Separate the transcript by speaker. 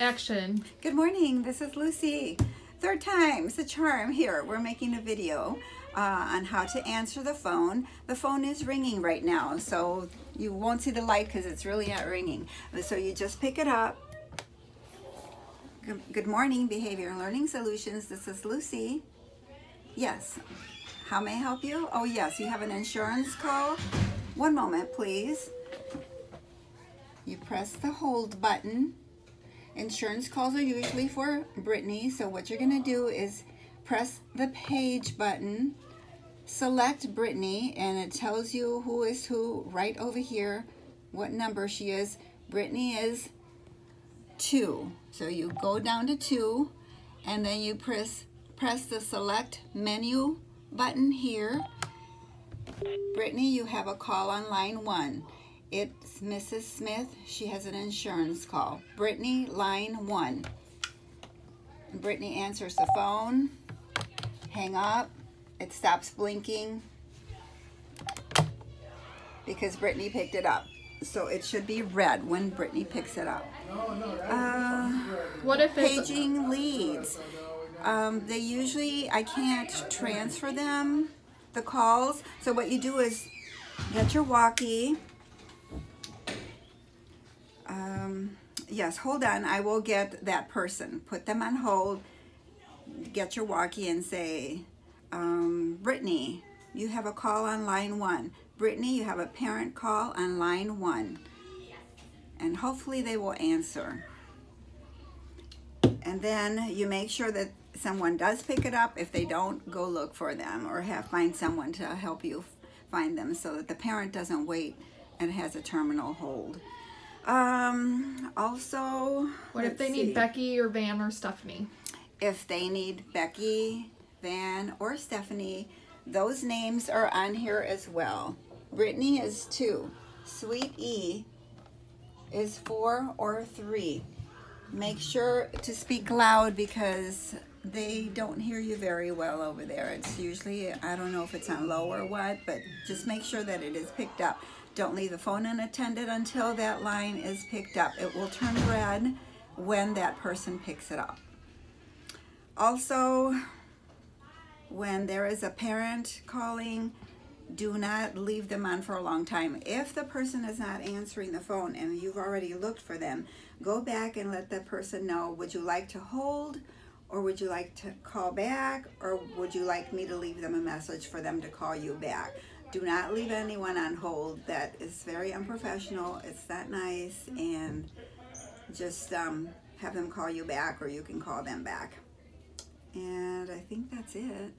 Speaker 1: Action.
Speaker 2: Good morning, this is Lucy. Third time's the charm here. We're making a video uh, on how to answer the phone. The phone is ringing right now, so you won't see the light because it's really not ringing. So you just pick it up. Good, good morning, Behavior and Learning Solutions. This is Lucy. Yes. How may I help you? Oh, yes, you have an insurance call. One moment, please. You press the hold button. Insurance calls are usually for Brittany, so what you're going to do is press the page button, select Brittany, and it tells you who is who right over here, what number she is. Brittany is 2. So you go down to 2, and then you press, press the select menu button here. Brittany, you have a call on line 1. It's Mrs. Smith. She has an insurance call. Brittany, line one. Brittany answers the phone. Hang up. It stops blinking because Brittany picked it up. So it should be red when Brittany picks it up. Uh,
Speaker 1: what if it's
Speaker 2: paging leads? Um, they usually, I can't transfer them, the calls. So what you do is get your walkie um, yes, hold on. I will get that person. Put them on hold. Get your walkie and say, um, Brittany, you have a call on line one. Brittany, you have a parent call on line one. And hopefully they will answer. And then you make sure that someone does pick it up. If they don't, go look for them or have find someone to help you find them so that the parent doesn't wait and has a terminal hold. Um, also,
Speaker 1: what if they see. need Becky or Van or Stephanie?
Speaker 2: If they need Becky, Van, or Stephanie, those names are on here as well. Brittany is two. Sweet E is four or three. Make sure to speak loud because they don't hear you very well over there. It's usually, I don't know if it's on low or what, but just make sure that it is picked up. Don't leave the phone unattended until that line is picked up. It will turn red when that person picks it up. Also, when there is a parent calling, do not leave them on for a long time. If the person is not answering the phone and you've already looked for them, go back and let the person know, would you like to hold or would you like to call back or would you like me to leave them a message for them to call you back? Do not leave anyone on hold. That is very unprofessional. It's not nice. And just um, have them call you back or you can call them back. And I think that's it.